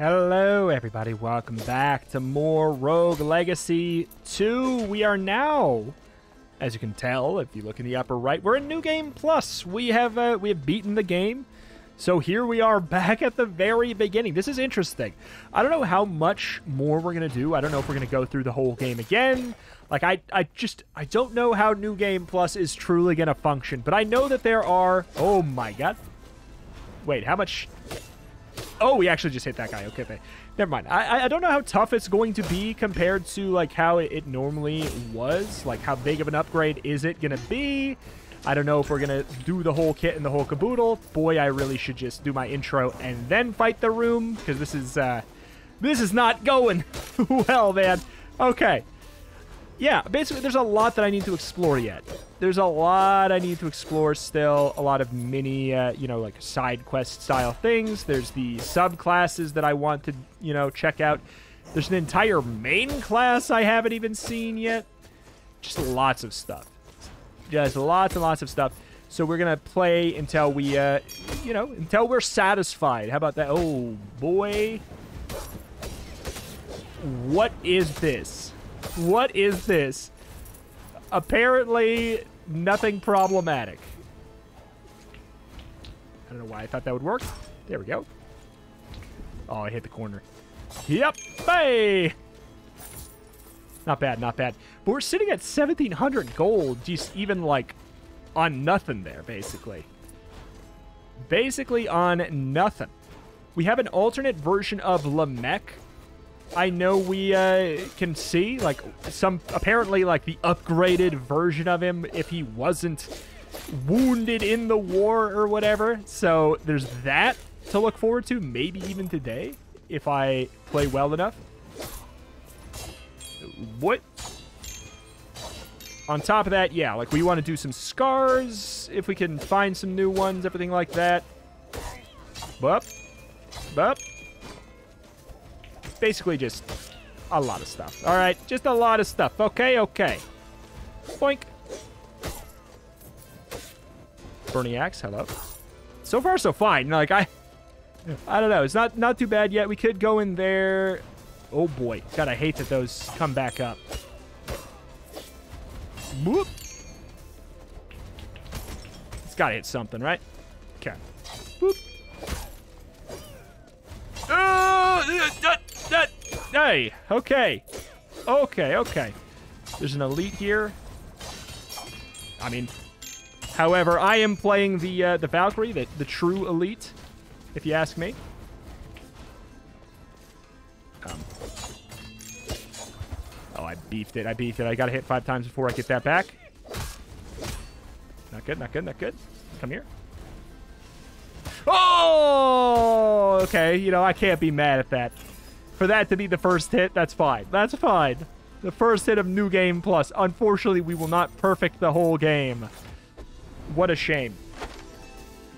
Hello, everybody. Welcome back to more Rogue Legacy 2. We are now, as you can tell, if you look in the upper right, we're in New Game Plus. We have uh, we have beaten the game. So here we are back at the very beginning. This is interesting. I don't know how much more we're going to do. I don't know if we're going to go through the whole game again. Like, I, I just, I don't know how New Game Plus is truly going to function. But I know that there are, oh my god. Wait, how much, Oh, we actually just hit that guy. Okay. Never mind. I, I don't know how tough it's going to be compared to like how it, it normally was. Like how big of an upgrade is it going to be? I don't know if we're going to do the whole kit and the whole caboodle. Boy, I really should just do my intro and then fight the room because this is uh, this is not going well, man. Okay yeah, basically, there's a lot that I need to explore yet. There's a lot I need to explore still. A lot of mini, uh, you know, like side quest style things. There's the subclasses that I want to, you know, check out. There's an entire main class I haven't even seen yet. Just lots of stuff. Just lots and lots of stuff. So we're going to play until we, uh, you know, until we're satisfied. How about that? Oh, boy. What is this? What is this? Apparently, nothing problematic. I don't know why I thought that would work. There we go. Oh, I hit the corner. Yep. Hey! Not bad, not bad. But we're sitting at 1,700 gold, just even, like, on nothing there, basically. Basically on nothing. We have an alternate version of Lamech I know we uh, can see, like, some, apparently, like, the upgraded version of him if he wasn't wounded in the war or whatever. So there's that to look forward to, maybe even today, if I play well enough. What? On top of that, yeah, like, we want to do some scars, if we can find some new ones, everything like that. Bup. Bup basically just a lot of stuff. All right, just a lot of stuff. Okay, okay. Boink. Burning axe, hello. So far, so fine. Like I, I don't know. It's not not too bad yet. We could go in there. Oh boy, God, I hate that those come back up. Whoop. It's got to hit something, right? Okay. Boop. Oh, that, hey, okay. Okay, okay. There's an elite here. I mean, however, I am playing the uh, the Valkyrie, the, the true elite, if you ask me. Um, oh, I beefed it. I beefed it. I got to hit five times before I get that back. Not good, not good, not good. Come here. Oh, okay. You know, I can't be mad at that for that to be the first hit, that's fine. That's fine. The first hit of New Game Plus. Unfortunately, we will not perfect the whole game. What a shame.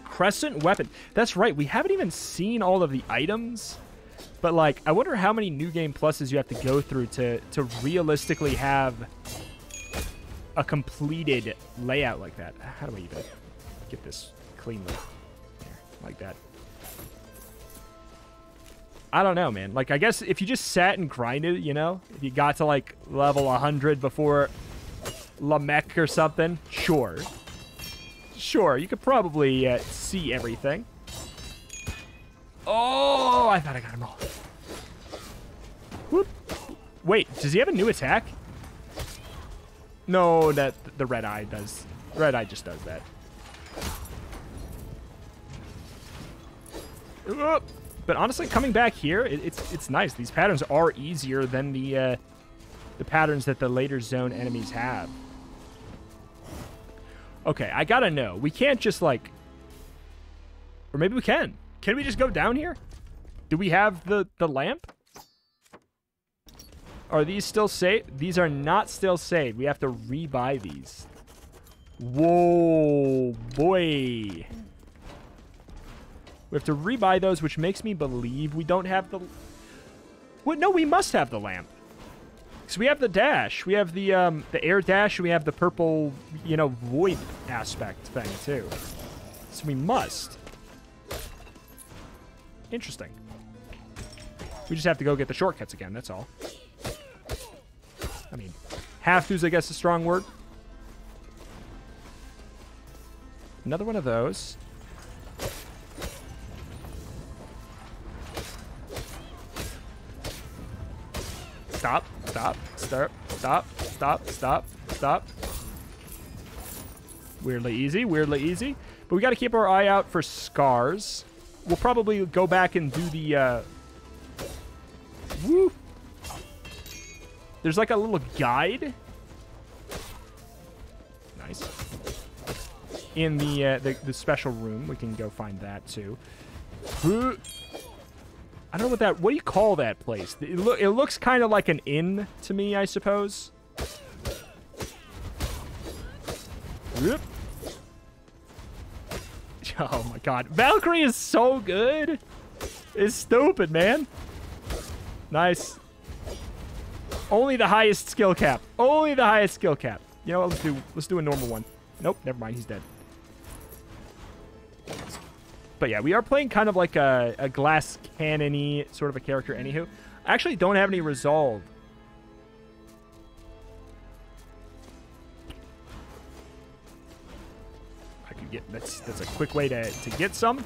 Crescent weapon. That's right. We haven't even seen all of the items. But, like, I wonder how many New Game Pluses you have to go through to, to realistically have a completed layout like that. How do I even get this cleanly? like that. I don't know, man. Like, I guess if you just sat and grinded, you know, if you got to, like, level 100 before Lamech or something, sure. Sure, you could probably uh, see everything. Oh, I thought I got him all. Whoop. Wait, does he have a new attack? No, that the red eye does. Red eye just does that. Whoop. But honestly, coming back here, it, it's it's nice. These patterns are easier than the uh, the patterns that the later zone enemies have. Okay, I gotta know. We can't just like, or maybe we can. Can we just go down here? Do we have the the lamp? Are these still safe? These are not still saved. We have to rebuy these. Whoa, boy. We have to rebuy those, which makes me believe we don't have the... What? No, we must have the lamp. Because we have the dash. We have the um, the air dash. We have the purple, you know, void aspect thing, too. So we must. Interesting. We just have to go get the shortcuts again, that's all. I mean, have to's, I guess, a strong word. Another one of those. Stop, stop, stop, stop, stop, stop, stop. Weirdly easy, weirdly easy. But we got to keep our eye out for scars. We'll probably go back and do the... Uh... Woo! There's like a little guide. Nice. In the, uh, the, the special room. We can go find that too. I don't know what that... What do you call that place? It, lo it looks kind of like an inn to me, I suppose. Whoop. Oh my god. Valkyrie is so good. It's stupid, man. Nice. Only the highest skill cap. Only the highest skill cap. You know what? Let's do let's do a normal one. Nope, never mind. He's dead. But yeah, we are playing kind of like a, a glass cannony sort of a character anywho. I actually don't have any resolve. I could get that's that's a quick way to, to get some.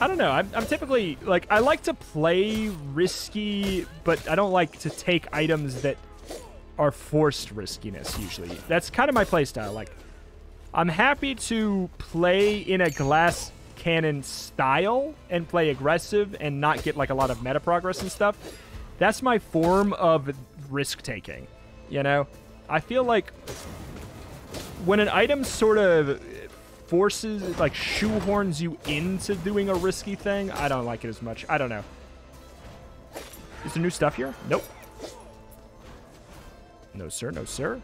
I don't know. I'm, I'm typically like I like to play risky, but I don't like to take items that are forced riskiness usually. That's kind of my playstyle. Like I'm happy to play in a glass cannon style and play aggressive and not get like a lot of meta progress and stuff. That's my form of risk taking. You know, I feel like when an item sort of forces, like shoehorns you into doing a risky thing, I don't like it as much. I don't know. Is there new stuff here? Nope. No, sir. No, sir.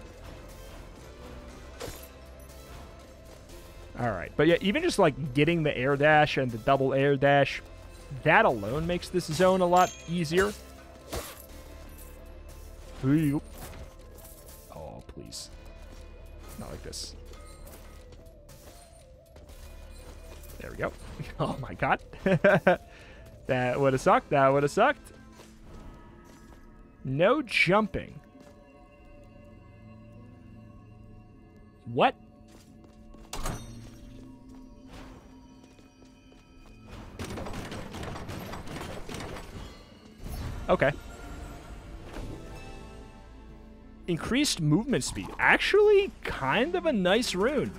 All right. But yeah, even just like getting the air dash and the double air dash, that alone makes this zone a lot easier. Oh, please. Not like this. There we go. Oh my god. that would have sucked. That would have sucked. No jumping. What? Okay. Increased movement speed. Actually, kind of a nice rune.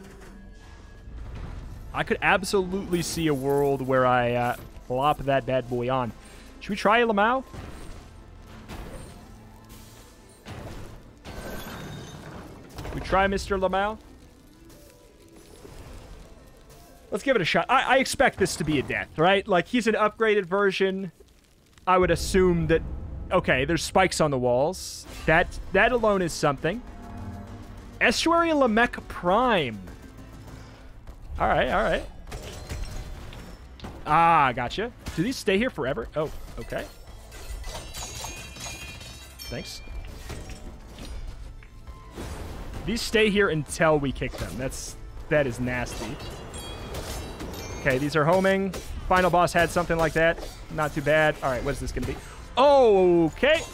I could absolutely see a world where I uh, plop that bad boy on. Should we try Lamech? We try Mr. Lamech? Let's give it a shot. I, I expect this to be a death, right? Like, he's an upgraded version. I would assume that... Okay, there's spikes on the walls. That, that alone is something. Estuary Lamech Prime. All right, all right. Ah, gotcha. Do these stay here forever? Oh, okay. Thanks. These stay here until we kick them. That's that is nasty. Okay, these are homing. Final boss had something like that. Not too bad. All right, what is this going to be? Okay.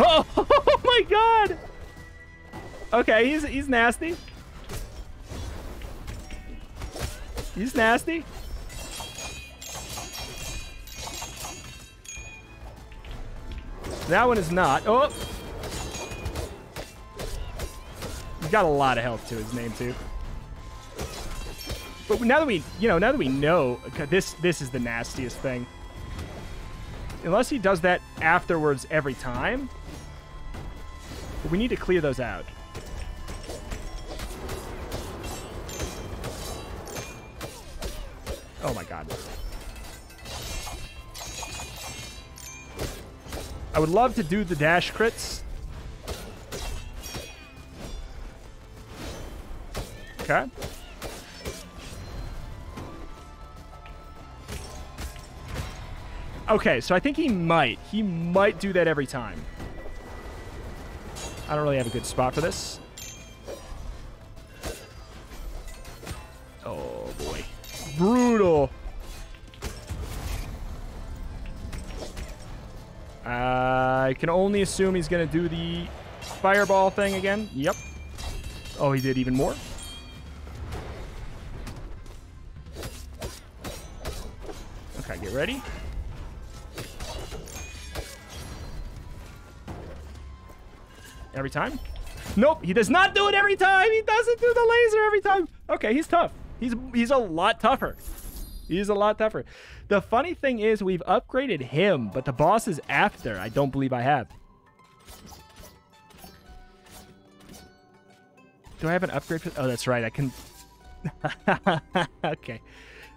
Oh, oh my god! Okay, he's he's nasty. He's nasty. That one is not. Oh! He's got a lot of health to his name, too. But now that we, you know, now that we know, this this is the nastiest thing. Unless he does that afterwards every time. But we need to clear those out. Oh my god. I would love to do the dash crits. Okay. Okay, so I think he might. He might do that every time. I don't really have a good spot for this. Oh, boy. Brutal. Uh, I can only assume he's going to do the fireball thing again. Yep. Oh, he did even more. Okay, get ready. Every time? Nope, he does not do it every time. He doesn't do the laser every time. Okay, he's tough. He's he's a lot tougher. He's a lot tougher. The funny thing is we've upgraded him, but the boss is after. I don't believe I have. Do I have an upgrade for... Oh, that's right. I can... okay.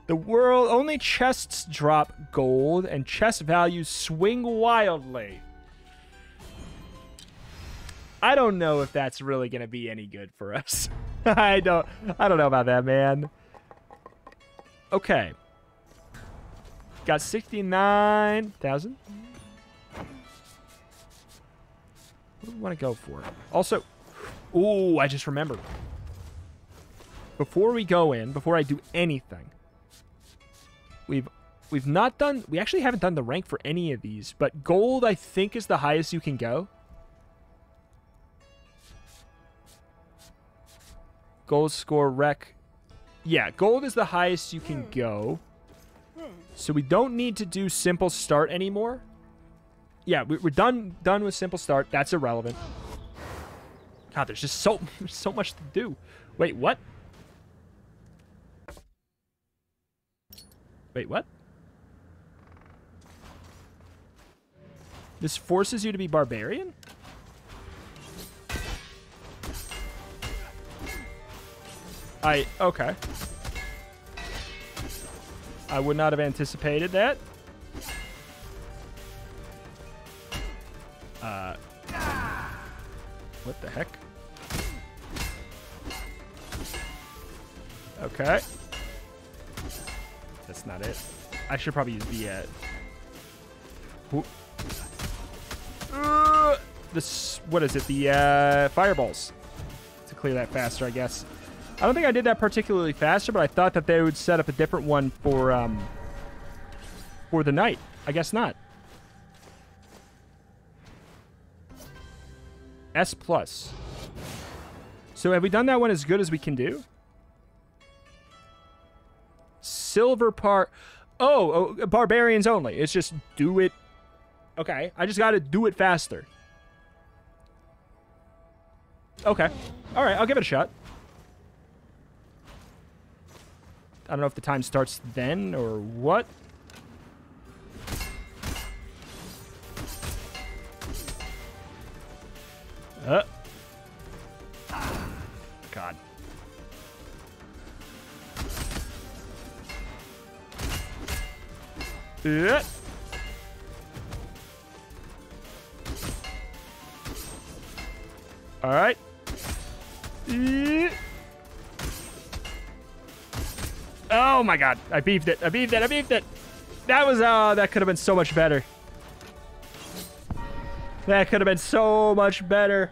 The world... Only chests drop gold, and chest values swing wildly. I don't know if that's really going to be any good for us. I don't... I don't know about that, man. Okay. Got 69,000. What do we want to go for? Also, ooh, I just remembered. Before we go in, before I do anything, we've we've not done, we actually haven't done the rank for any of these, but gold I think is the highest you can go. Gold score rec. Yeah, gold is the highest you can hmm. go. Hmm. So we don't need to do simple start anymore. Yeah, we're done done with simple start. That's irrelevant. God, there's just so so much to do. Wait, what? Wait, what? This forces you to be barbarian? I okay. I would not have anticipated that. Uh, what the heck? Okay. That's not it. I should probably use the, uh... This, what is it? The, uh, fireballs. To clear that faster, I guess. I don't think I did that particularly faster, but I thought that they would set up a different one for um, for the night. I guess not. S plus. So have we done that one as good as we can do? Silver part. Oh, oh, barbarians only. It's just do it. Okay, I just got to do it faster. Okay. All right, I'll give it a shot. I don't know if the time starts then or what. Uh. God. Yeah. All right. Yeah. Oh my god. I beefed it. I beefed it. I beefed it. That was, uh, that could have been so much better. That could have been so much better.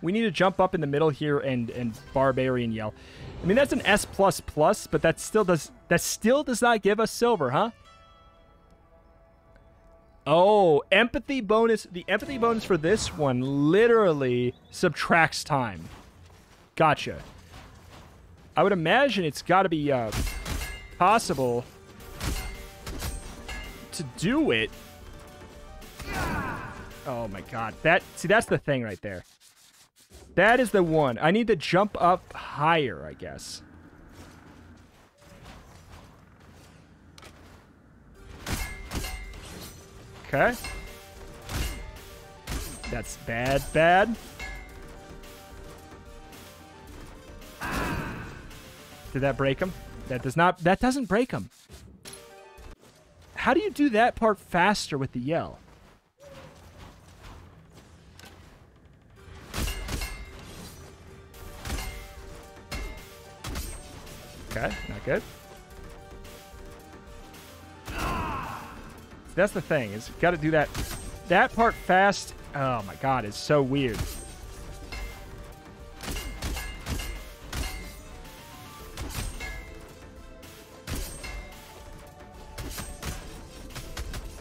We need to jump up in the middle here and, and barbarian yell. I mean, that's an S++, plus but that still does, that still does not give us silver, huh? Oh, empathy bonus. The empathy bonus for this one literally subtracts time. Gotcha. I would imagine it's got to be uh, possible to do it. Oh my god. That see that's the thing right there. That is the one. I need to jump up higher, I guess. Okay. That's bad, bad. Did that break him? That does not. That doesn't break him. How do you do that part faster with the yell? Okay, not good. That's the thing, is got to do that. That part fast, oh my god, is so weird.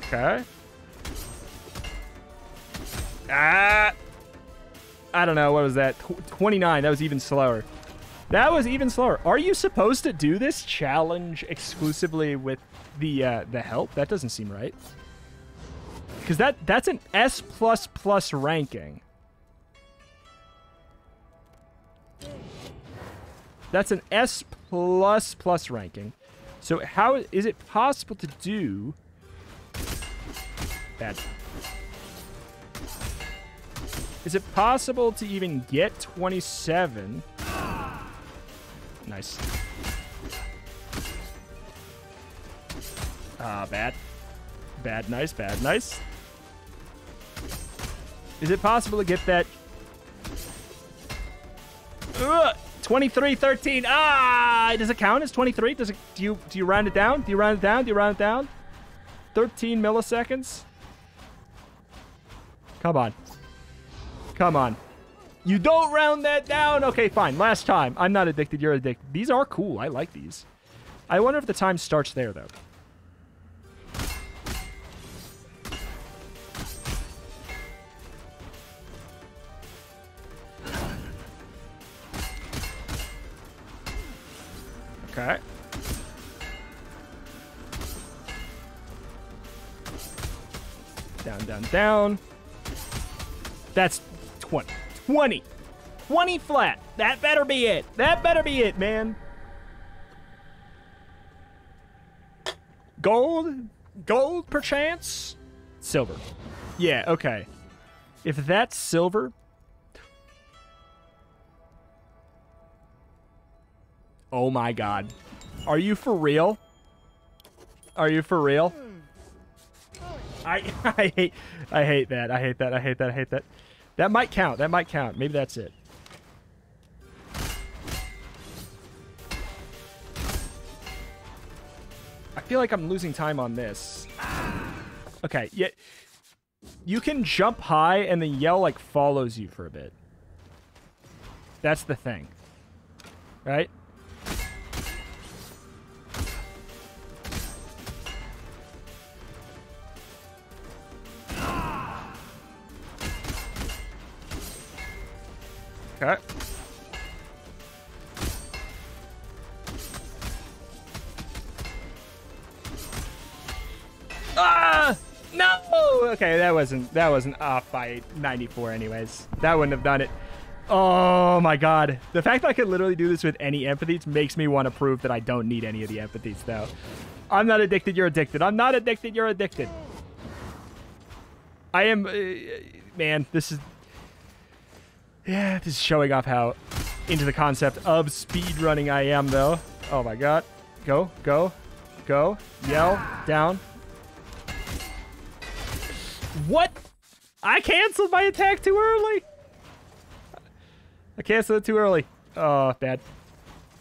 Okay. Ah! I don't know. What was that? Tw 29. That was even slower. That was even slower. Are you supposed to do this challenge exclusively with the uh, the help? That doesn't seem right. Because that that's an S plus plus ranking. That's an S plus plus ranking. So how is it possible to do? Bad. Is it possible to even get 27? Nice. Ah, uh, bad. Bad, nice, bad, nice. Is it possible to get that? Ugh, 23, 13. Ah, does it count as 23? Does it? Do you do you round it down? Do you round it down? Do you round it down? 13 milliseconds. Come on. Come on. You don't round that down. Okay, fine. Last time. I'm not addicted. You're addicted. These are cool. I like these. I wonder if the time starts there, though. Okay. Down, down, down. That's 20. 20. 20 flat. That better be it. That better be it, man. Gold? Gold, perchance? Silver. Yeah, okay. If that's silver... Oh my god. Are you for real? Are you for real? Hmm. I I hate I hate that. I hate that. I hate that. I hate that. That might count. That might count. Maybe that's it. I feel like I'm losing time on this. Okay, yeah. You can jump high and the yell like follows you for a bit. That's the thing. Right? Okay, that wasn't that wasn't off by 94 anyways. That wouldn't have done it. Oh my god. The fact that I could literally do this with any empathies makes me want to prove that I don't need any of the empathies though. I'm not addicted, you're addicted. I'm not addicted, you're addicted. I am... Uh, man, this is yeah, this is showing off how into the concept of speed running I am, though. Oh my god. Go, go, go. Yell, down. What? I canceled my attack too early. I canceled it too early. Oh, bad.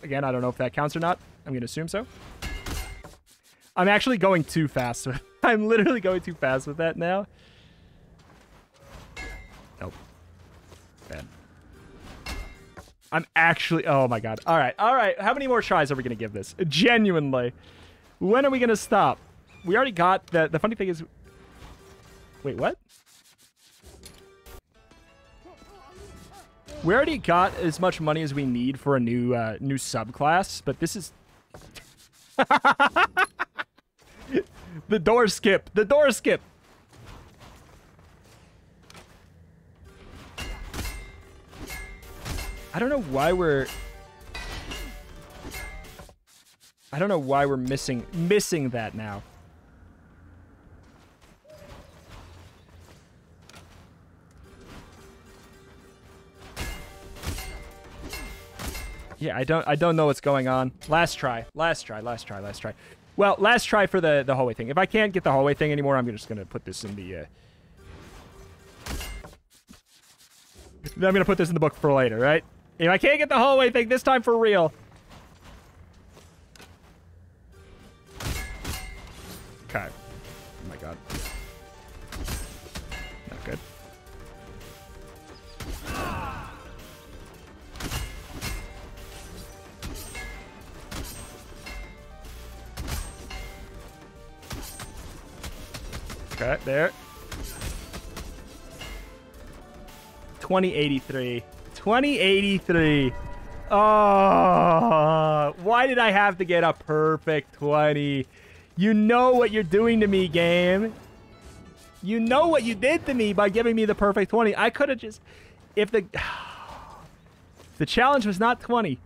Again, I don't know if that counts or not. I'm going to assume so. I'm actually going too fast. I'm literally going too fast with that now. Nope. Bad. I'm actually... Oh, my God. All right. All right. How many more tries are we going to give this? Genuinely. When are we going to stop? We already got... The, the funny thing is... Wait, what? We already got as much money as we need for a new uh, new subclass, but this is... the door skip. The door skip. I don't know why we're... I don't know why we're missing missing that now. Yeah, I don't I don't know what's going on. Last try. Last try. Last try. Last try. Well, last try for the the hallway thing. If I can't get the hallway thing anymore, I'm just going to put this in the uh I'm going to put this in the book for later, right? If I can't get the hallway thing this time for real. Okay, there. 2083. 2083. Oh, why did I have to get a perfect 20? You know what you're doing to me, game. You know what you did to me by giving me the perfect 20. I could have just... If the... The challenge was not 20.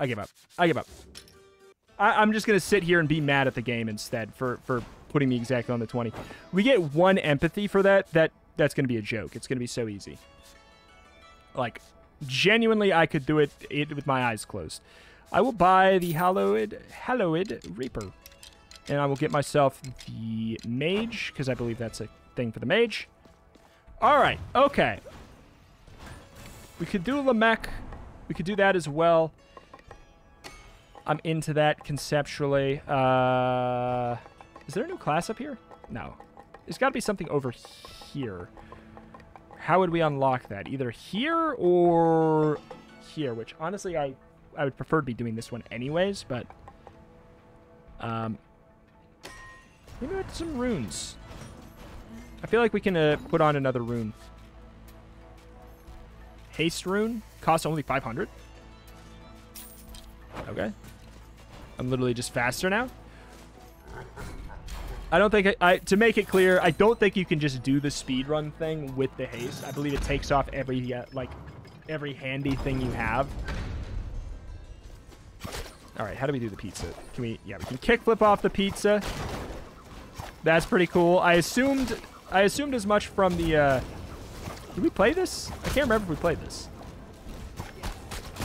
I give up. I give up. I, am just going to sit here and be mad at the game instead for, for putting me exactly on the 20. We get one empathy for that. That That's going to be a joke. It's going to be so easy. Like, genuinely, I could do it, it with my eyes closed. I will buy the Hallowed, Hallowed Reaper. And I will get myself the Mage, because I believe that's a thing for the Mage. All right, okay. We could do Lamech. We could do that as well. I'm into that conceptually. Uh, is there a new class up here? No. There's got to be something over here. How would we unlock that? Either here or here, which honestly I, I would prefer to be doing this one anyways, but... Um, maybe with some runes. I feel like we can uh, put on another rune. Haste rune costs only 500. Okay. I'm literally just faster now. I don't think I, I, to make it clear, I don't think you can just do the speed run thing with the haste. I believe it takes off every uh, like every handy thing you have. All right, how do we do the pizza? Can we? Yeah, we can kickflip off the pizza. That's pretty cool. I assumed I assumed as much from the. Uh, did we play this? I can't remember if we played this,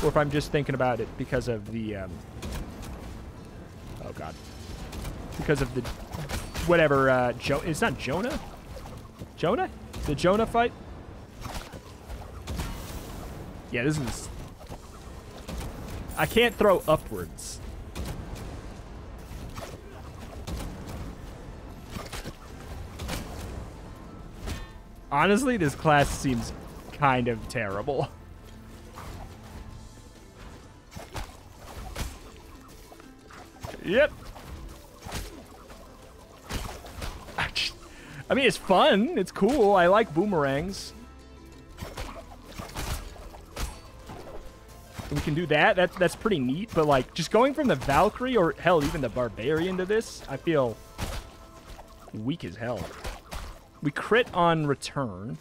or if I'm just thinking about it because of the. Um, oh God. Because of the whatever, uh, jo it's not Jonah? Jonah? The Jonah fight? Yeah, this is... I can't throw upwards. Honestly, this class seems kind of terrible. Yep, I mean, it's fun. It's cool. I like boomerangs. we can do that. That's that's pretty neat. But like, just going from the Valkyrie or hell, even the Barbarian to this, I feel weak as hell. We crit on return.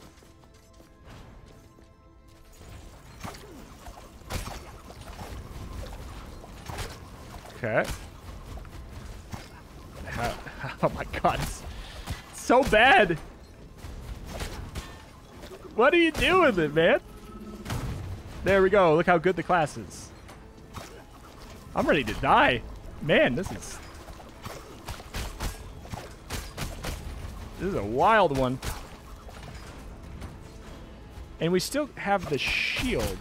Okay. oh my god so bad. What are you doing with it, man? There we go. Look how good the class is. I'm ready to die. Man, this is... This is a wild one. And we still have the shield.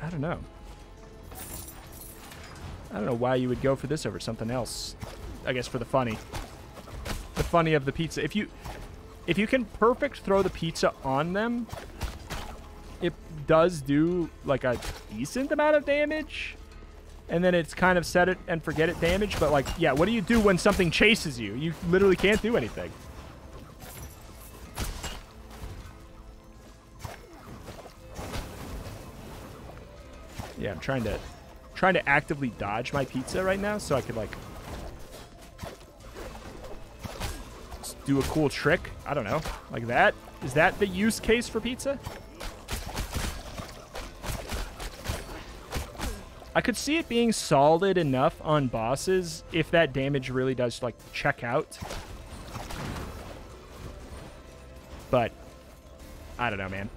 I don't know. I don't know why you would go for this over something else. I guess for the funny. The funny of the pizza. If you if you can perfect throw the pizza on them, it does do like a decent amount of damage. And then it's kind of set it and forget it damage. But like, yeah, what do you do when something chases you? You literally can't do anything. Yeah, I'm trying to trying to actively dodge my pizza right now so I could, like, do a cool trick. I don't know. Like that? Is that the use case for pizza? I could see it being solid enough on bosses if that damage really does, like, check out. But, I don't know, man.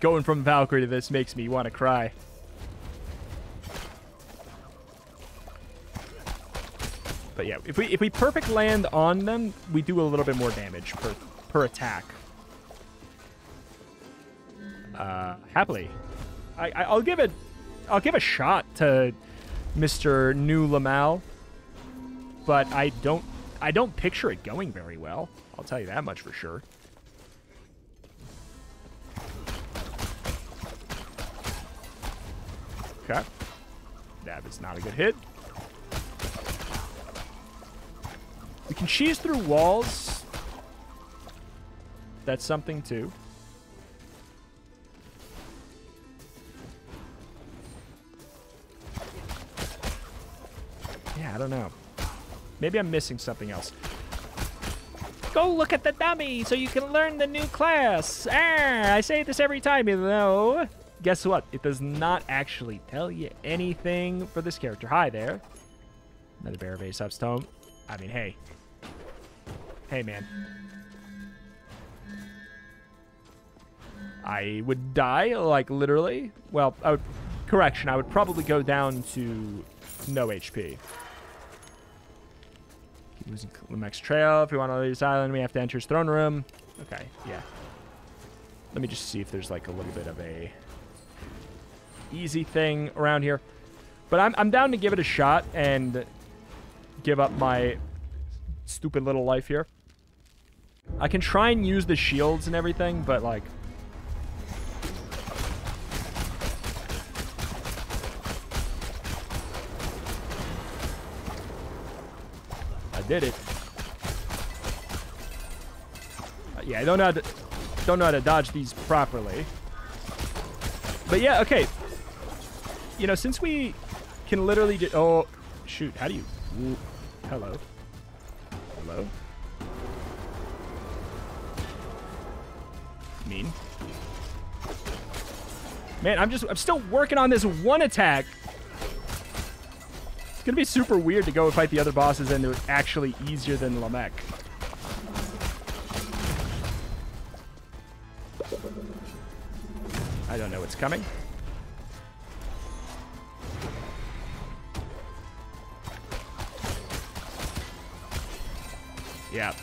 Going from Valkyrie to this makes me want to cry. But yeah, if we if we perfect land on them, we do a little bit more damage per per attack. Uh, happily, I, I will give it, I'll give a shot to Mr. New Lamech, but I don't I don't picture it going very well. I'll tell you that much for sure. Okay. That is not a good hit. We can cheese through walls. That's something too. Yeah, I don't know. Maybe I'm missing something else. Go look at the dummy so you can learn the new class. Ah, I say this every time, though. Guess what? It does not actually tell you anything for this character. Hi there. Another Bear Base Upstone. I mean, hey. Hey, man. I would die, like, literally. Well, would, correction, I would probably go down to no HP. Keep losing Lamech's trail. If we want to leave this island, we have to enter his throne room. Okay, yeah. Let me just see if there's, like, a little bit of a easy thing around here. But I'm, I'm down to give it a shot and give up my stupid little life here. I can try and use the shields and everything, but like... I did it. Uh, yeah, I don't know how to, don't know how to dodge these properly. But yeah, okay. You know, since we can literally just... Oh, shoot. How do you... Ooh, hello. Hello? Mean. Man, I'm just... I'm still working on this one attack. It's going to be super weird to go and fight the other bosses and they're actually easier than Lamech. I don't know what's coming. Yeah.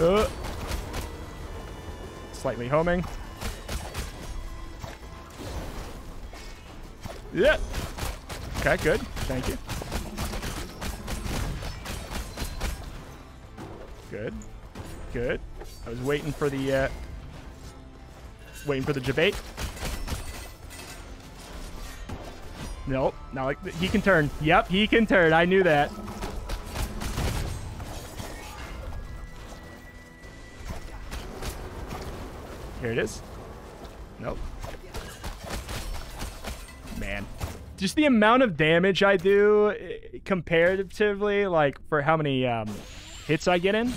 Uh. Slightly homing. Yeah. Okay, good. Thank you. Good. Good. I was waiting for the, uh, waiting for the debate. Nope. Like he can turn. Yep, he can turn. I knew that. Here it is. Nope. Man. Just the amount of damage I do eh, comparatively, like, for how many um, hits I get in.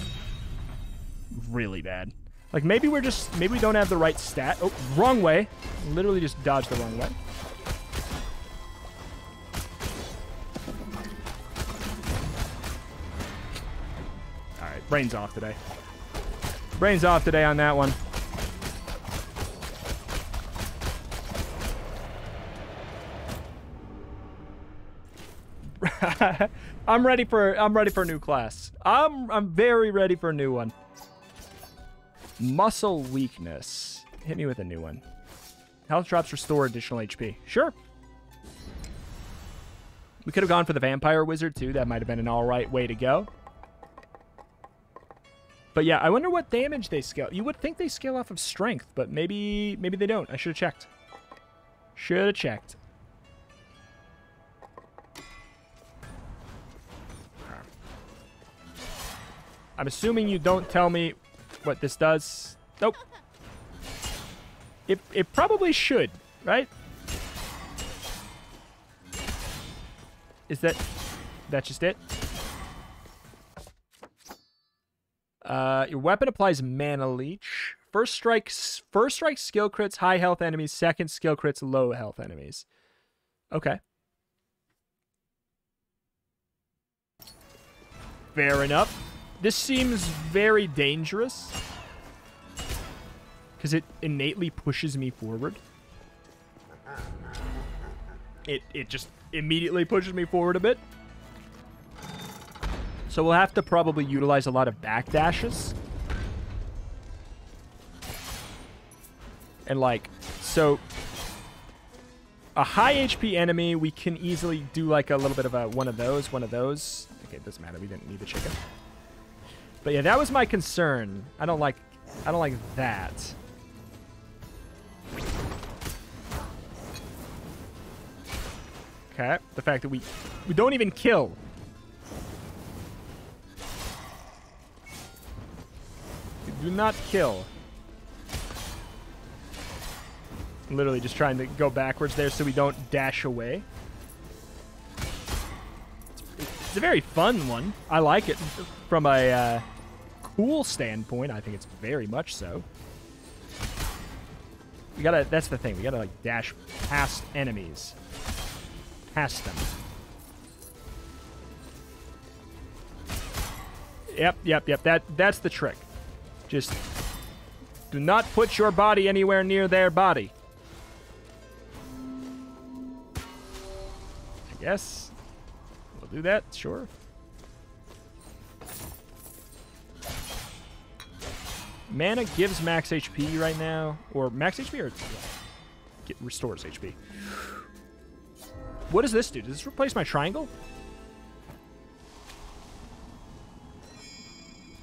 Really bad. Like, maybe we're just... Maybe we don't have the right stat. Oh, wrong way. Literally just dodged the wrong way. Brains off today. Brains off today on that one. I'm ready for I'm ready for a new class. I'm I'm very ready for a new one. Muscle weakness. Hit me with a new one. Health drops restore additional HP. Sure. We could have gone for the vampire wizard too. That might have been an all right way to go. But yeah, I wonder what damage they scale. You would think they scale off of strength, but maybe maybe they don't. I should have checked. Should have checked. I'm assuming you don't tell me what this does. Nope. It, it probably should, right? Is that... That's just it? Uh, your weapon applies mana leech. First strikes, first strike skill crits high health enemies. Second skill crits low health enemies. Okay. Fair enough. This seems very dangerous. Because it innately pushes me forward. It, it just immediately pushes me forward a bit. So we'll have to probably utilize a lot of backdashes. And like, so a high HP enemy, we can easily do like a little bit of a one of those, one of those. Okay, it doesn't matter. We didn't need the chicken. But yeah, that was my concern. I don't like, I don't like that. Okay, the fact that we, we don't even kill. Do not kill. Literally just trying to go backwards there so we don't dash away. It's a very fun one. I like it from a uh, cool standpoint. I think it's very much so. We gotta, that's the thing. We gotta like dash past enemies. Past them. Yep, yep, yep. That That's the trick. Just do not put your body anywhere near their body. I guess we'll do that, sure. Mana gives max HP right now. Or max HP or get, restores HP. What does this do? Does this replace my triangle?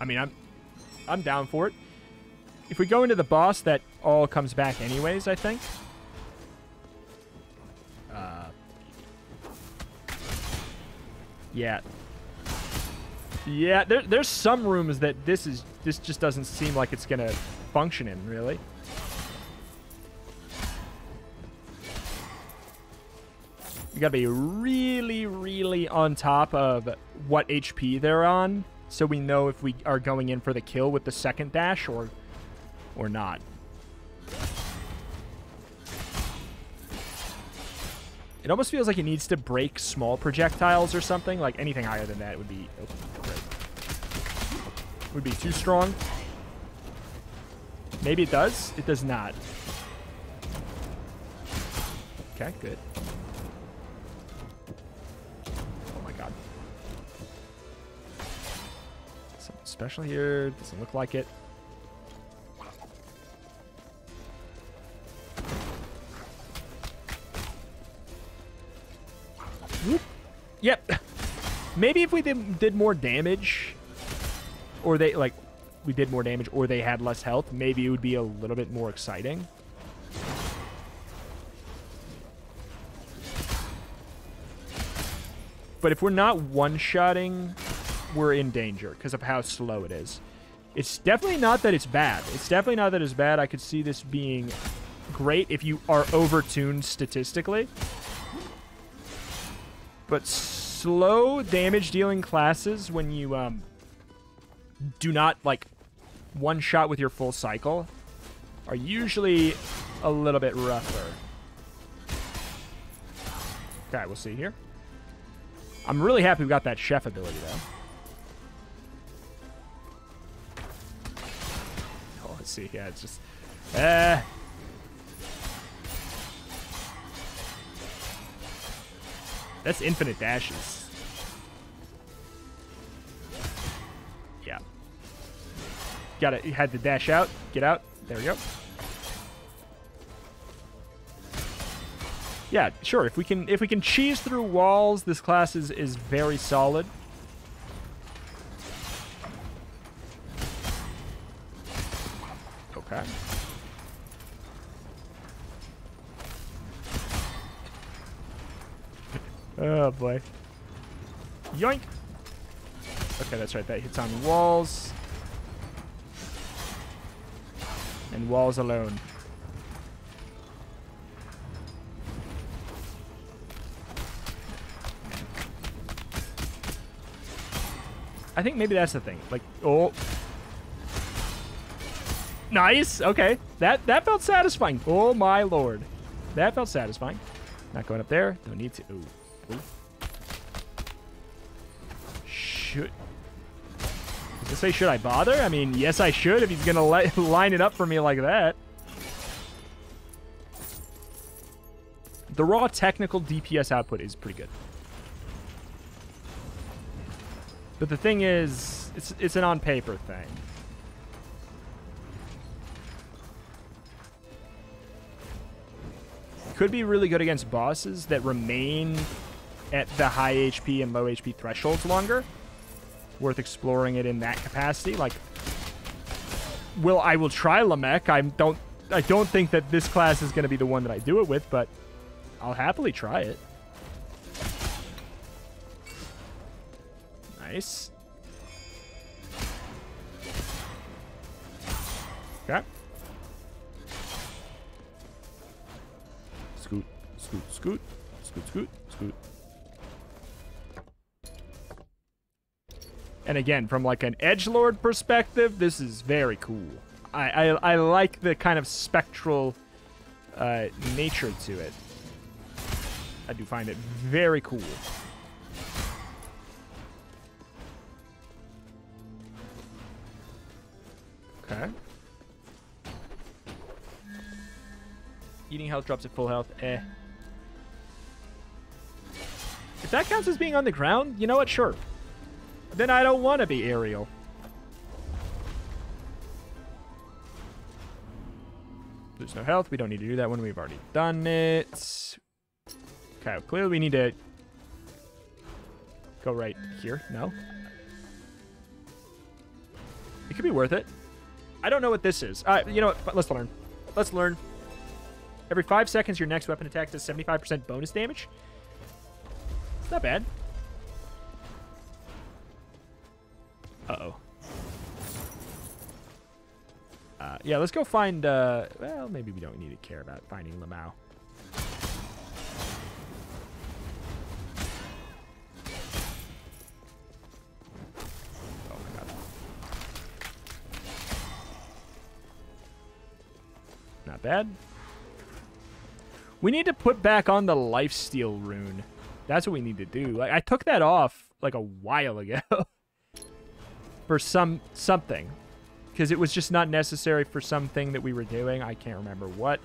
I mean, I'm I'm down for it. If we go into the boss, that all comes back anyways, I think. Uh, yeah. Yeah, there, there's some rooms that this is this just doesn't seem like it's gonna function in, really. You gotta be really, really on top of what HP they're on so we know if we are going in for the kill with the second dash or or not. It almost feels like it needs to break small projectiles or something. Like anything higher than that would be oh, great. Would be too strong. Maybe it does. It does not. Okay, good. Special here. Doesn't look like it. Whoop. Yep. Maybe if we did, did more damage, or they, like, we did more damage, or they had less health, maybe it would be a little bit more exciting. But if we're not one-shotting we're in danger because of how slow it is. It's definitely not that it's bad. It's definitely not that it's bad. I could see this being great if you are overtuned statistically. But slow damage dealing classes when you um, do not like one shot with your full cycle are usually a little bit rougher. Okay, we'll see here. I'm really happy we got that chef ability though. See. Yeah, it's just... Uh, that's infinite dashes. Yeah. Got it. You had to dash out. Get out. There we go. Yeah, sure. If we can if we can cheese through walls, this class is is very solid. Okay. oh boy. Yoink! Okay, that's right. That hits on walls. And walls alone. I think maybe that's the thing. Like, oh, Nice. Okay. That that felt satisfying. Oh my lord. That felt satisfying. Not going up there. Don't need to. Ooh. Ooh. Should. Does it say should I bother? I mean, yes I should if he's gonna line it up for me like that. The raw technical DPS output is pretty good. But the thing is, it's it's an on paper thing. could be really good against bosses that remain at the high HP and low HP thresholds longer. Worth exploring it in that capacity. Like, will I will try Lamech. I don't I don't think that this class is going to be the one that I do it with, but I'll happily try it. Nice. Okay. Scoot, scoot, scoot, scoot, scoot, scoot. And again, from like an edge lord perspective, this is very cool. I I, I like the kind of spectral uh, nature to it. I do find it very cool. Okay. Eating health drops at full health. Eh. If that counts as being on the ground, you know what? Sure. Then I don't want to be aerial. There's no health. We don't need to do that one. We've already done it. Okay, clearly we need to go right here. No? It could be worth it. I don't know what this is. Uh, you know what? Let's learn. Let's learn. Every five seconds, your next weapon attack does 75% bonus damage. Not bad. Uh-oh. Uh, yeah, let's go find, uh, well, maybe we don't need to care about finding Lamech. Oh bad. We need to put back on the lifesteal rune. That's what we need to do. Like I took that off like a while ago for some something because it was just not necessary for something that we were doing. I can't remember what.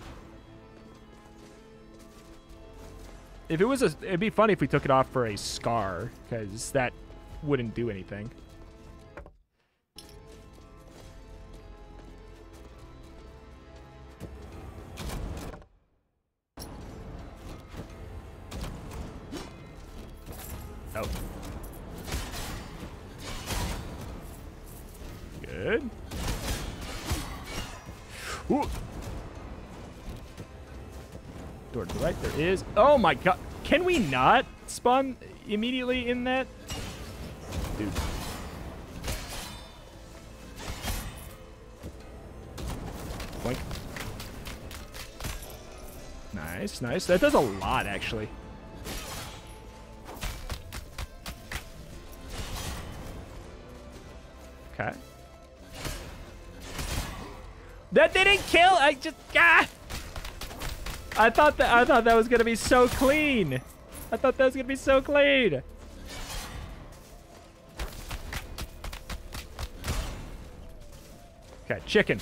If it was a, it'd be funny if we took it off for a scar because that wouldn't do anything. Ooh. Door to the right, there is. Oh my god. Can we not spawn immediately in that? Dude. Boink. Nice, nice. That does a lot, actually. That didn't kill. I just ah. I thought that I thought that was gonna be so clean. I thought that was gonna be so clean. Okay, chicken.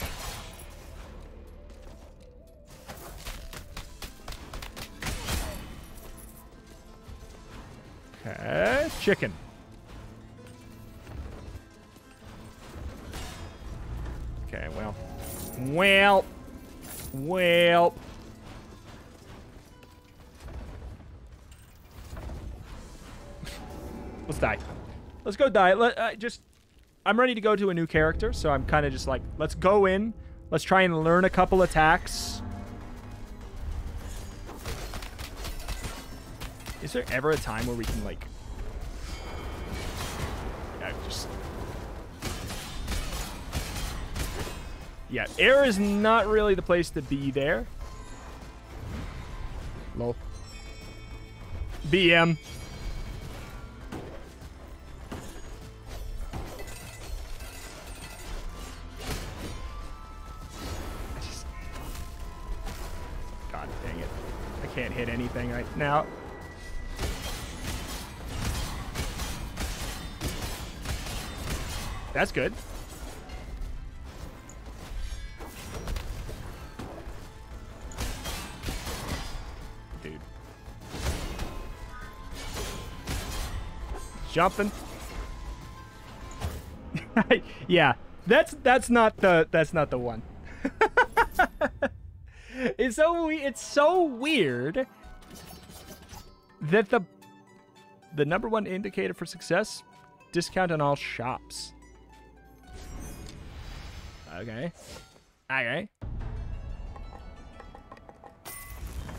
Okay, chicken. Well. Well. Let's die. Let's go die. Let, uh, just, I'm ready to go to a new character, so I'm kind of just like, let's go in. Let's try and learn a couple attacks. Is there ever a time where we can, like... Yeah, air is not really the place to be there. Lol. BM. Just... God dang it. I can't hit anything right now. That's good. Jumping. yeah, that's that's not the that's not the one. it's so it's so weird that the the number one indicator for success discount on all shops. Okay. Okay.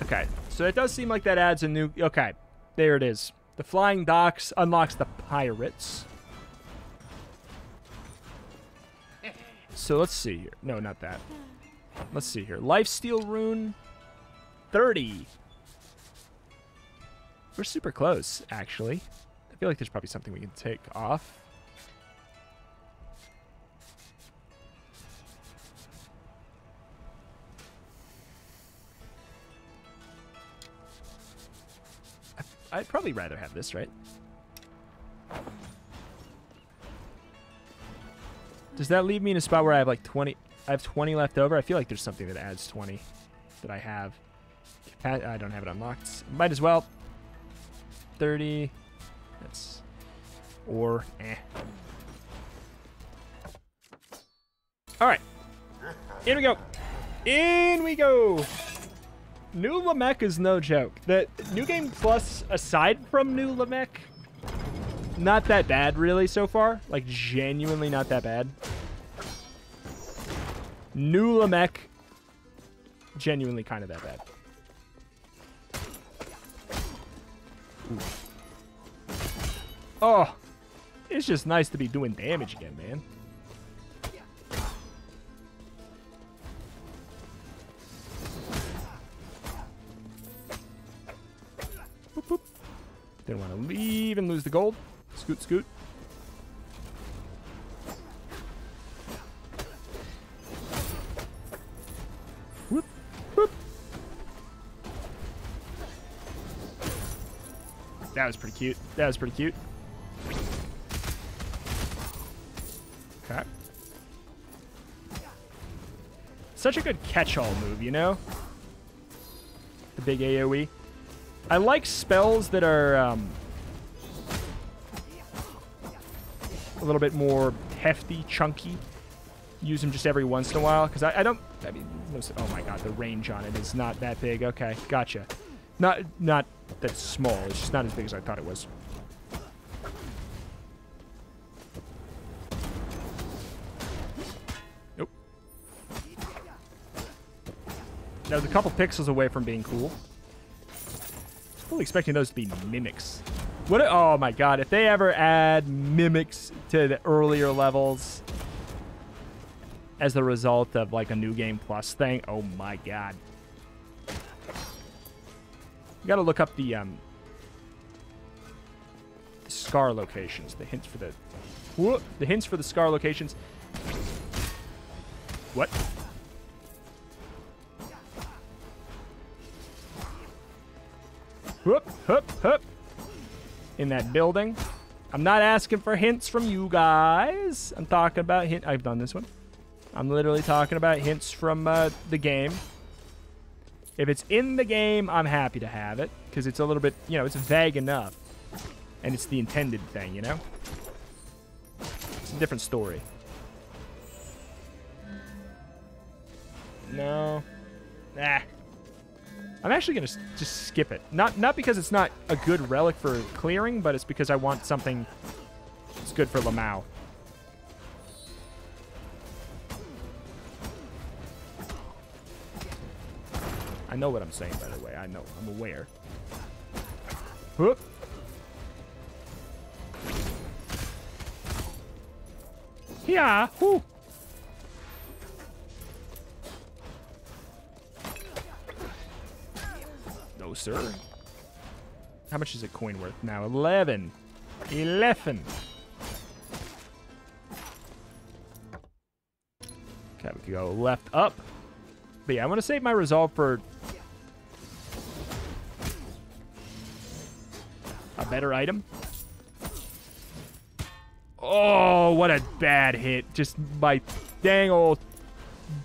Okay. So it does seem like that adds a new... Okay. There it is. The Flying Docks unlocks the Pirates. So let's see here. No, not that. Let's see here. Lifesteal rune, 30. We're super close, actually. I feel like there's probably something we can take off. I'd probably rather have this, right? Does that leave me in a spot where I have like 20? I have 20 left over. I feel like there's something that adds 20 that I have. I don't have it unlocked. Might as well. 30. That's. Or, eh. All right. In we go. In we go. New Lamech is no joke. The New Game Plus, aside from New Lamech, not that bad really so far. Like, genuinely not that bad. New Lamech, genuinely kind of that bad. Ooh. Oh, it's just nice to be doing damage again, man. Didn't want to leave and lose the gold. Scoot, scoot. Whoop, whoop. That was pretty cute. That was pretty cute. Okay. Such a good catch-all move, you know? The big AoE. I like spells that are um, a little bit more hefty, chunky. Use them just every once in a while because I, I, don't. I mean, oh my god, the range on it is not that big. Okay, gotcha. Not not that small. It's just not as big as I thought it was. Nope. That was a couple pixels away from being cool. Fully expecting those to be mimics. What? Oh my god! If they ever add mimics to the earlier levels as the result of like a new game plus thing, oh my god! You gotta look up the um the scar locations, the hints for the whoop, the hints for the scar locations. What? Whoop, whoop, whoop. In that building. I'm not asking for hints from you guys. I'm talking about hint. I've done this one. I'm literally talking about hints from uh, the game. If it's in the game, I'm happy to have it because it's a little bit, you know, it's vague enough. And it's the intended thing, you know? It's a different story. No. Ah. I'm actually going to just skip it. Not not because it's not a good relic for clearing, but it's because I want something that's good for Lamech. I know what I'm saying, by the way. I know. I'm aware. Whoop. Yeah. Whoo. Sir. How much is a coin worth now? 11. 11. Okay, we can go left up. But yeah, I want to save my resolve for a better item. Oh, what a bad hit. Just my dang old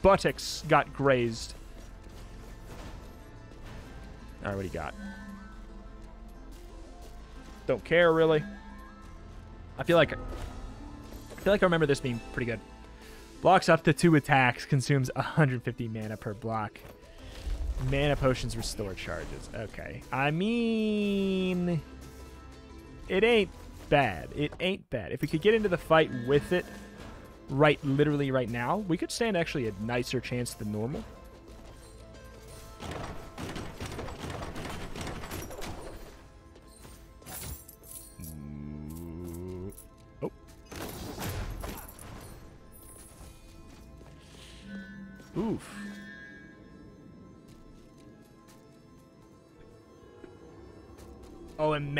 buttocks got grazed. All right, what do you got? Don't care, really. I feel like... I feel like I remember this being pretty good. Blocks up to two attacks, consumes 150 mana per block. Mana potions restore charges. Okay. I mean... It ain't bad. It ain't bad. If we could get into the fight with it right literally right now, we could stand actually a nicer chance than normal.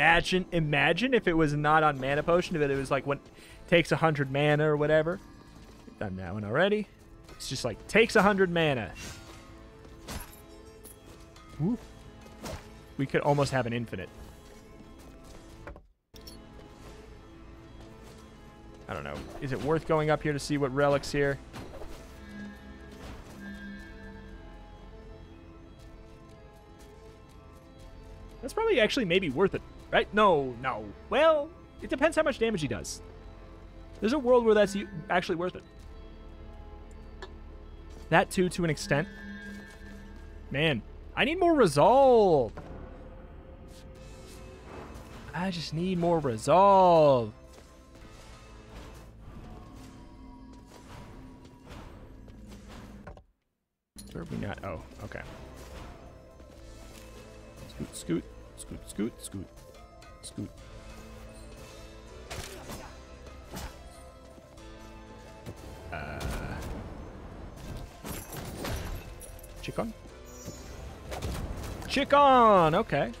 Imagine, imagine if it was not on mana potion, if it was like when takes a hundred mana or whatever. Done that one already. It's just like takes a hundred mana. We could almost have an infinite. I don't know. Is it worth going up here to see what relics here? That's probably actually maybe worth it, right? No, no. Well, it depends how much damage he does. There's a world where that's actually worth it. That too, to an extent. Man, I need more resolve. I just need more resolve. Where are we not? Oh, okay. Scoot, scoot, scoot, scoot, scoot, scoot. Uh, chicken? Chicken! Okay.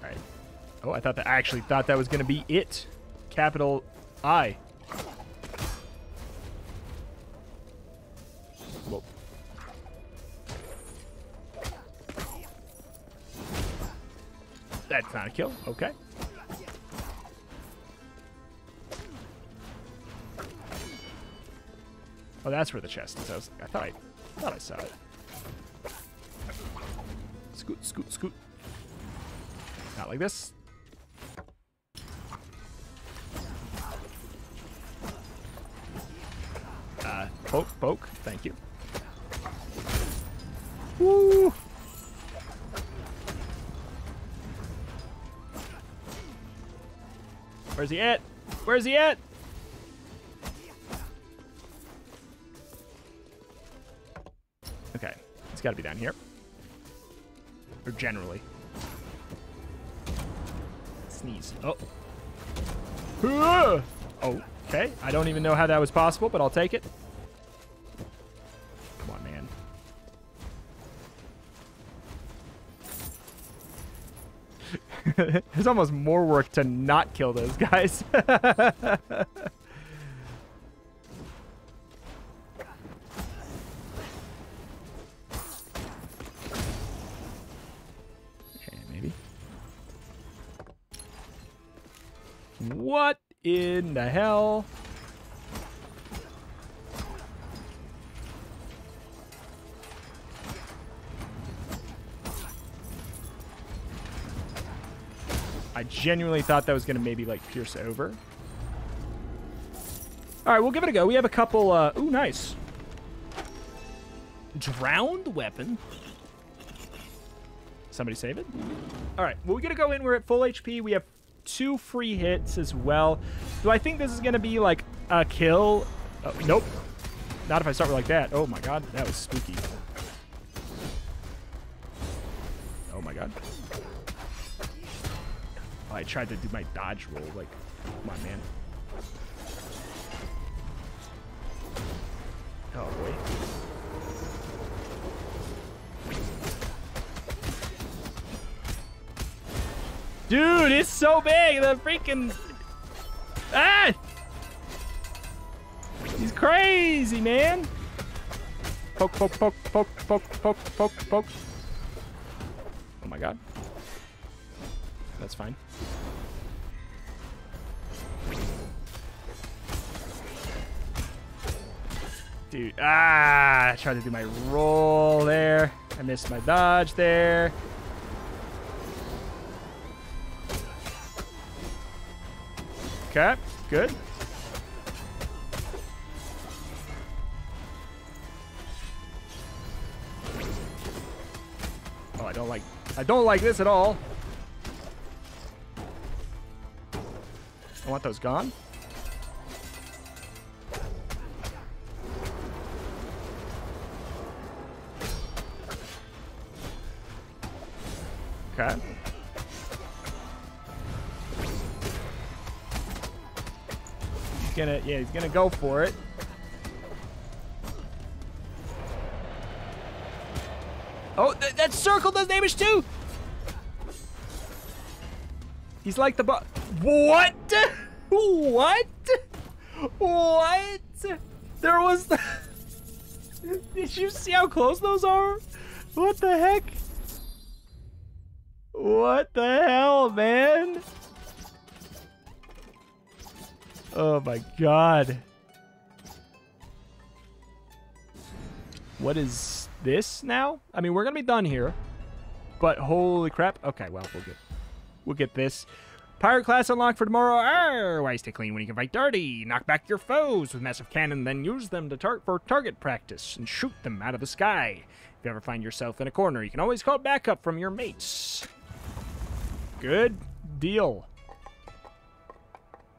Alright. Oh, I thought that I actually thought that was gonna be it. Capital I. kill. Okay. Oh, that's where the chest is. I, was, I thought I, I thought I saw it. Scoot, scoot, scoot. Not like this. Uh, poke, poke. Thank you. Woo! Where's he at? Where's he at? Okay, it's got to be down here. Or generally. Sneeze. Oh. Oh, okay. I don't even know how that was possible, but I'll take it. It's almost more work to not kill those guys. What in the hell? Genuinely thought that was going to maybe, like, pierce over. All right, we'll give it a go. We have a couple... Uh, ooh, nice. Drowned weapon. Somebody save it. All right, well, we're going to go in. We're at full HP. We have two free hits as well. Do I think this is going to be, like, a kill? Oh, nope. Not if I start with like that. Oh, my God. That was spooky. Tried to do my dodge roll. Like, come on, man. Oh, boy. Dude, it's so big. The freaking... Ah! He's crazy, man. Poke, poke, poke, poke, poke, poke, poke, poke. Oh, my God. That's fine. Dude, ah, I tried to do my roll there. I missed my dodge there. Okay, good. Oh, I don't like, I don't like this at all. I want those gone. Okay. He's gonna, yeah, he's gonna go for it. Oh, th that circle does damage too. He's like the bu- What? What? What? There was Did you see how close those are? What the heck? What the hell, man? Oh my god. What is this now? I mean, we're gonna be done here. But holy crap. Okay, well, we'll get we'll get this. Pirate class unlocked for tomorrow. Arr, why stay clean when you can fight dirty? Knock back your foes with massive cannon, then use them to tar for target practice and shoot them out of the sky. If you ever find yourself in a corner, you can always call backup from your mates. Good deal.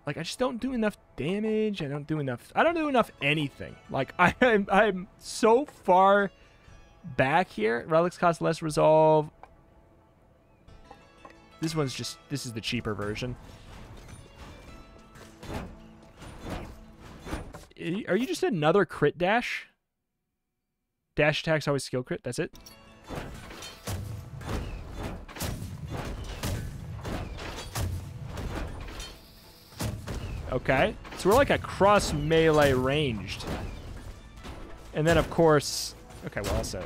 Like I just don't do enough damage. I don't do enough. I don't do enough anything. Like I, am I'm so far back here. Relics cost less resolve. This one's just, this is the cheaper version. Are you just another crit dash? Dash attacks always skill crit, that's it? Okay, so we're like a cross melee ranged. And then of course, okay, well also,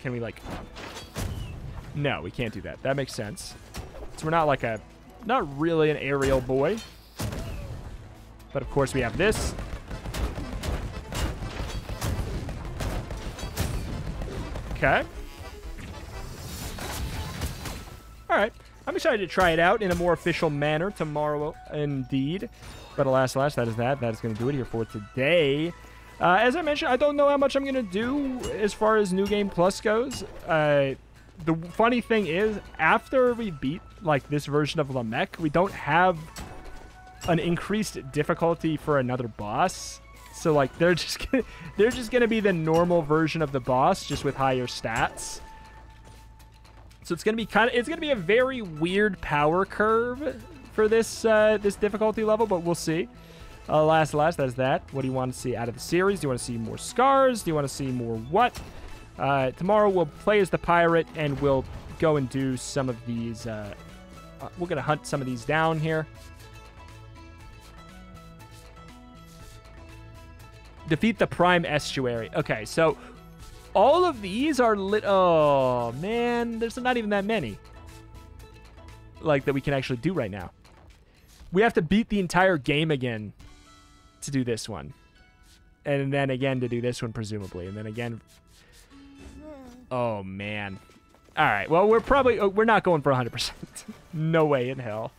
can we like no, we can't do that. That makes sense. So we're not like a, not really an aerial boy. But of course we have this. Okay. All right. I'm excited to try it out in a more official manner tomorrow, indeed. But alas, alas, that is that. That is going to do it here for today. Uh, as I mentioned, I don't know how much I'm going to do as far as New Game Plus goes. Uh, the funny thing is, after we beat like this version of Lamech, we don't have an increased difficulty for another boss. So like they're just gonna, they're just gonna be the normal version of the boss, just with higher stats. So it's gonna be kind of it's gonna be a very weird power curve for this uh, this difficulty level, but we'll see. Uh, last, last, that is that. What do you want to see out of the series? Do you want to see more scars? Do you want to see more what? Uh, tomorrow we'll play as the pirate and we'll go and do some of these. Uh, uh, we're going to hunt some of these down here. Defeat the Prime Estuary. Okay, so all of these are lit. Oh, man. There's not even that many. Like, that we can actually do right now. We have to beat the entire game again to do this one. And then again to do this one, presumably. And then again Oh, man. All right. Well, we're probably uh, we're not going for 100%. no way in hell.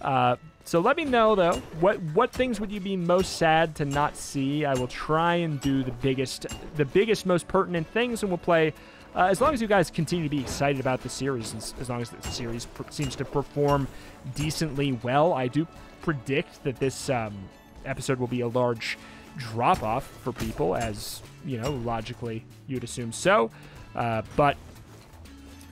Uh, so let me know though what what things would you be most sad to not see? I will try and do the biggest the biggest most pertinent things, and we'll play. Uh, as long as you guys continue to be excited about the series, as, as long as the series seems to perform decently well, I do predict that this um, episode will be a large drop off for people, as you know, logically you'd assume so. Uh, but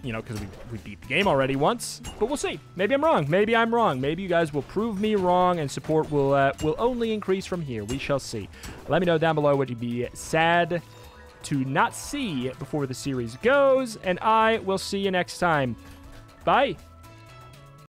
you know, because we, we beat the game already once. But we'll see. Maybe I'm wrong. Maybe I'm wrong. Maybe you guys will prove me wrong, and support will uh, will only increase from here. We shall see. Let me know down below what you'd be sad to not see before the series goes, and I will see you next time. Bye.